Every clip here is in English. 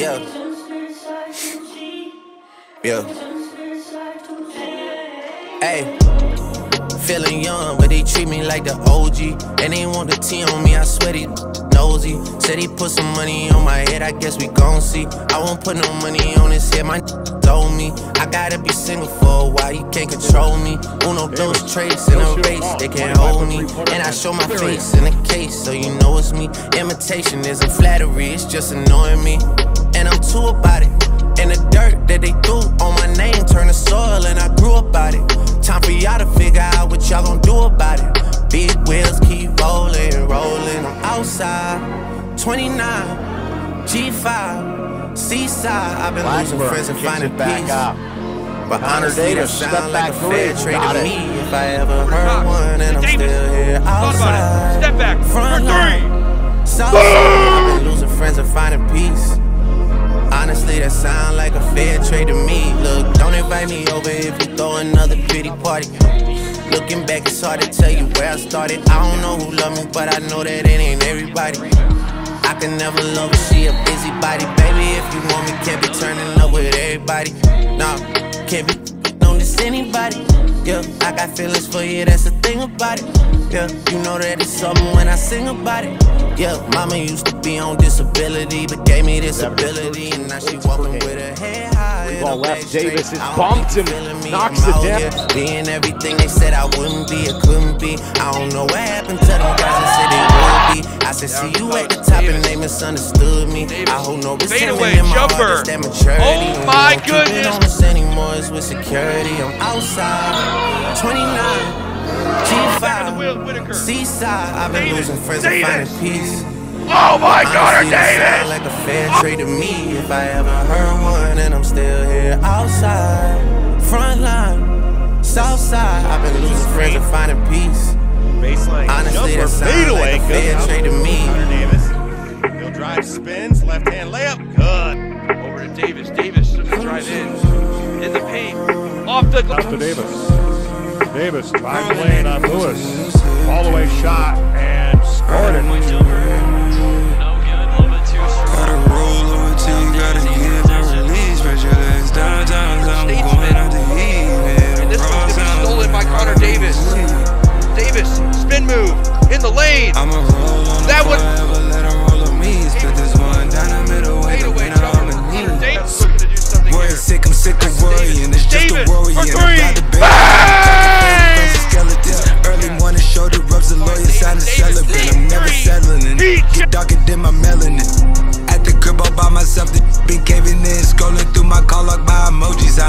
Yeah. Yeah. Hey. Feeling young, but they treat me like the OG. And they want the T on me, I swear they nosy. Said he put some money on my head, I guess we gon' see. I won't put no money on his head, my told me. I gotta be single for a while, you can't control me. Uno, those traits in a race, they can't hold me. And I show my face in a case, so you know it's me. Imitation isn't flattery, it's just annoying me. And I'm too about it. And the dirt that they threw on my name turned to soil, and I grew about it. Time for y'all to figure out what y'all gon' do about it. Big wheels keep rolling, rolling. I'm outside, 29, G5, Seaside. I've been losing friends and finding back peace. out. But Connor honestly, that Davis, step sound like a back fair three. trade Got to it. me. If I ever heard one, and I'm Davis, still here thought about it. outside. Step back. Front For three. line. Southside. I've been losing friends and finding peace. Honestly, that sound like a fair trade to me. Look, don't invite me over if you throw another pretty party. Looking back, it's hard to tell you where I started. I don't know who loved me, but I know that it ain't everybody. I can never love her, she a busybody. Baby, if you want me, can't be turning up with everybody. Nah, can't be on this anybody. Yeah, I got feelings for you, that's the thing about it. Yeah, you know that it's something when I sing about it. Yeah, mama used to be on disability, but gave me this ability, and now she walking with her head high. and Ball her left. Davis is bumped be and feeling knocks I'm it down. here Being everything they said I wouldn't be, I couldn't be. I don't know what happened to them guys that said they would be. I said, see you at the top, and they misunderstood me. I hold no Fade resentment away, in my heart, jumper. it's that maturity. Oh And my don't keep it goodness. on us anymore, it's with security. I'm outside, 29. Back of the wheel, G5, Whitaker. Seaside, I've been Davis, losing friends Davis. and finding peace. Oh my God, Honestly, Davis! sound like a fair trade to me if I ever heard one, and I'm still here outside, front line, south side. I've been losing friends and finding peace. Baseline Honestly, jumper, that sound like a fair out. trade to me. Connor Davis. He'll drive, spins, left hand layup. Good. Over to Davis. Davis to drive in. In the paint. Off the Up to Davis. Davis drives the lane on Lewis. All the way shot and scored it. This stolen by Connor Davis. Davis, spin move in the lane. That one-. Davis sick, of worrying. It's just a Davis, the lawyer signing I'm never settling. Get darker than my melanin. At the crib all by myself, the been caving in, scrolling through my call log by emojis.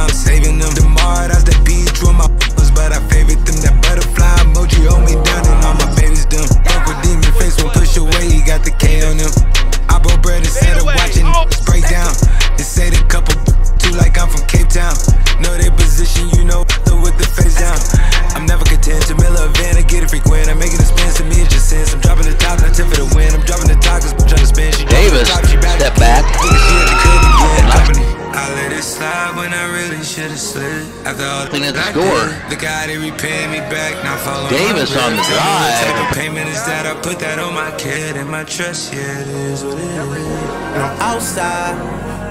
After all Looking at the score. The guy that repaying me back, not following Davis on the rib. Tell drive. type of payment is that? I put that on my kid and my trust, yeah, it is what it is. And I'm outside,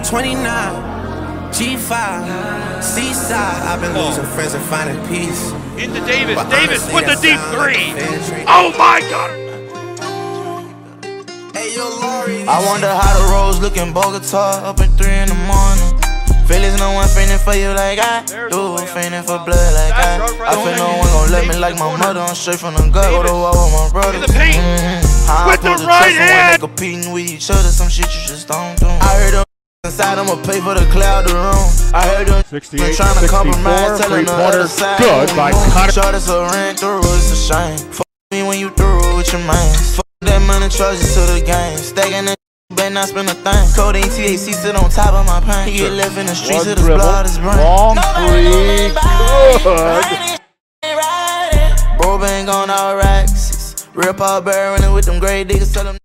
29, G5, Seaside. I've been losing friends and finding peace. Into Davis. But Davis with the that deep sound like three. Oh my God. Hey, yo, Laurie, I wonder how the roads look in Bogota up at 3 in the morning. Feelings no one fainting for you like I do, fainting for blood like I. I feel no one gon' let me like my mother. I'm straight from the gut, go to war with my brother. In mm-hmm. the paint. How With I the put right trust in when hand. they competing with each other. Some shit you just don't do. I heard them inside, I'ma pay for the cloud the room. I heard them 68 been trying to compromise, telling the three-pointer other side. good by mm-hmm. Connor. Short as a ran through, it's a shame. Fuck me when you through with your man. Fuck that money, charges to the game. Stacking that better not spend a thing. Codeine THC sit on top of my pain. He left in the streets of his blood, his brain. long Nobody know three, nothing about it. good. Riding, riding. Bro been all racks. Real Paul Bear running with them diggers, tell them.